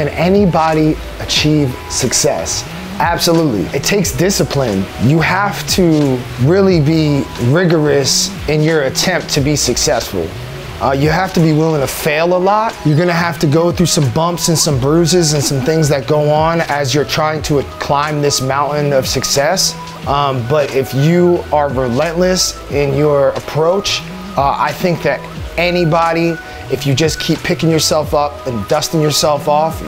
Can anybody achieve success? Absolutely. It takes discipline. You have to really be rigorous in your attempt to be successful. Uh, you have to be willing to fail a lot. You're gonna have to go through some bumps and some bruises and some things that go on as you're trying to climb this mountain of success. Um, but if you are relentless in your approach, uh, I think that anybody, if you just keep picking yourself up and dusting yourself off,